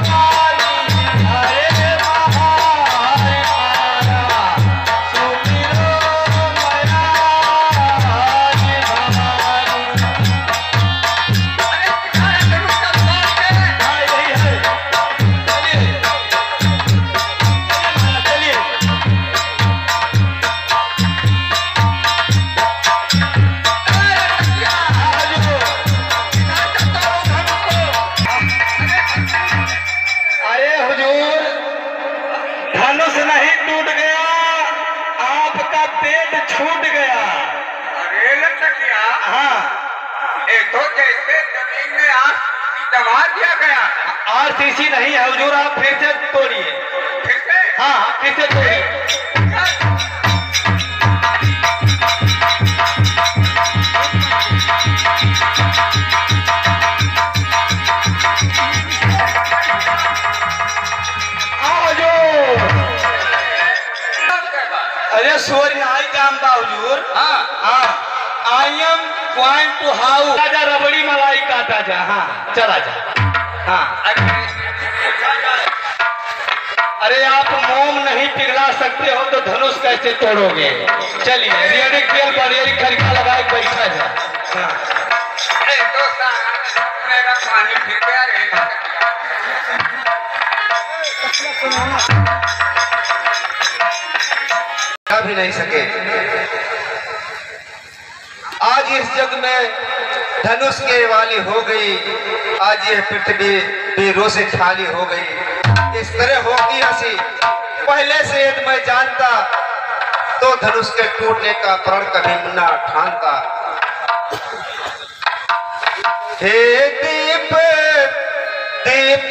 अरे आपका पेट छूट गया। अरे लटकिया हाँ। ये तो जैसे ज़मीन में आग दबा दिया गया? आर सी सी नहीं है हुजूर आप फिर से तोड़िए। फिर से? हाँ हाँ फिर से तोड़िए। टू राजा रबड़ी मलाई काटा जा. हाँ चला जा. हाँ. अरे आप मोम नहीं पिघला सकते हो तो धनुष कैसे तोड़ोगे? चलिए रियरिक तेल पर रियरिक खरीदा लगा के बैठा जा. हाँ। तो सारा मेरा पानी फिर गया जा भी नहीं सके। इस जग में धनुष के वाली हो गई। आज यह पृथ्वी वीरों से खाली हो गई। इस तरह होगी हँसी। पहले से यदि मैं जानता तो धनुष के टूटने का प्रण कभी न ठानता। हे दीप दीप